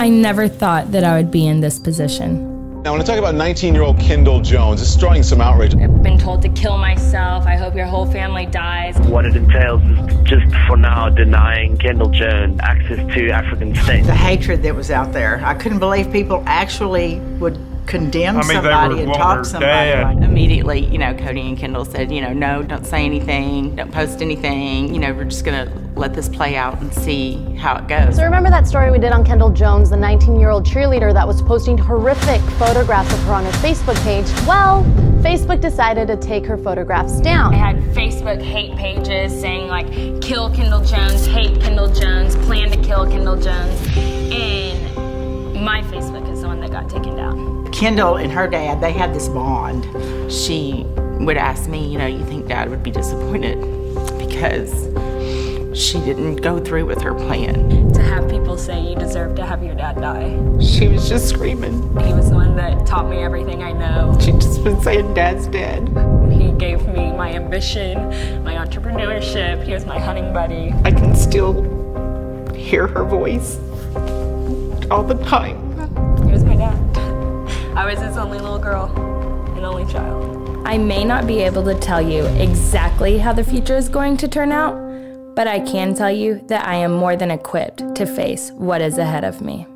I never thought that I would be in this position. Now, when I talk about 19 year old Kendall Jones, it's drawing some outrage. I've been told to kill myself. I hope your whole family dies. What it entails is just for now denying Kendall Jones access to African states. The hatred that was out there. I couldn't believe people actually would condemn I mean, somebody and talk somebody. Dad. Immediately, you know, Cody and Kendall said, you know, no, don't say anything, don't post anything. You know, we're just gonna let this play out and see how it goes. So remember that story we did on Kendall Jones, the 19-year-old cheerleader that was posting horrific photographs of her on her Facebook page? Well, Facebook decided to take her photographs I down. had Facebook hate pages saying like, kill Kendall Jones, hate Kendall Jones, plan to kill Kendall Jones. And my Facebook got taken down. Kendall and her dad, they had this bond. She would ask me, you know, you think dad would be disappointed because she didn't go through with her plan. To have people say you deserve to have your dad die. She was just screaming. He was the one that taught me everything I know. She just been saying dad's dead. He gave me my ambition, my entrepreneurship. He was my hunting buddy. I can still hear her voice all the time. I was his only little girl and only child. I may not be able to tell you exactly how the future is going to turn out, but I can tell you that I am more than equipped to face what is ahead of me.